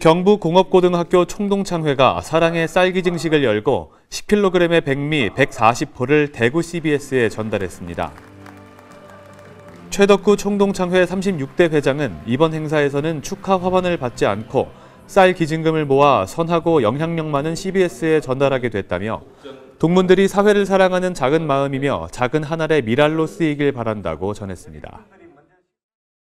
경부공업고등학교 총동창회가 사랑의 쌀기 증식을 열고 10kg의 백미 140포를 대구 CBS에 전달했습니다. 최덕구 총동창회 36대 회장은 이번 행사에서는 축하 화환을 받지 않고 쌀 기증금을 모아 선하고 영향력 많은 CBS에 전달하게 됐다며 동문들이 사회를 사랑하는 작은 마음이며 작은 한 알의 미랄로 쓰이길 바란다고 전했습니다.